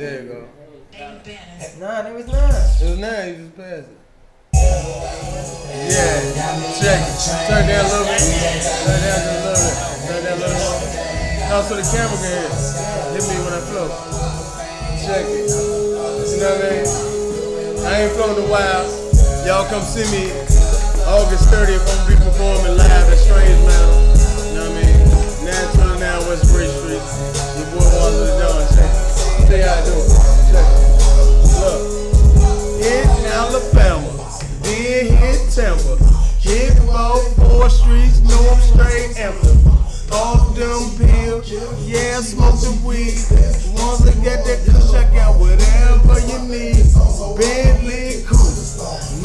There you go. Nah, there was not. It was nine. You just passed it. Yeah, check it. Turn down a little bit. Turn down just a little bit. Turn down a little bit. No, so the camera can hit. Hit me when I flow. Check it. You know what I mean? I ain't flown in a while. Y'all come see me August 30th. I'm gonna be performing live at Strange Mountain. Tampa. Hit all four streets. Know I'm straight empty. Off them pills. Yeah, smoke the weed. Once I get that kush, I got whatever you need. Bentley cool.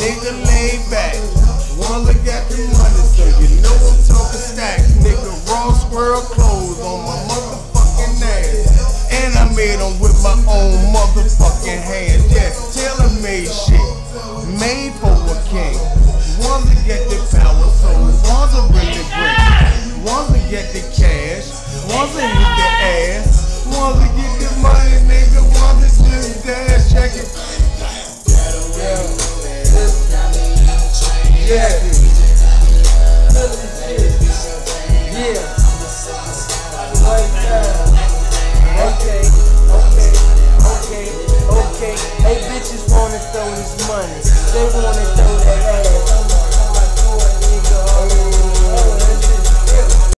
Nigga laid back. Once I got the money, so you know I'm talking stacks. Nigga, raw squirrel clothes on my motherfucking ass. And I made them with my own motherfucking hands. Get the power, so once I really great. Once I get the cash, once I hit the ass, once I get the money, nigga, I just dash, check it. Yeah. Yeah. Yeah. Right. Okay, okay, okay, okay. Hey, bitches wanna throw this money. They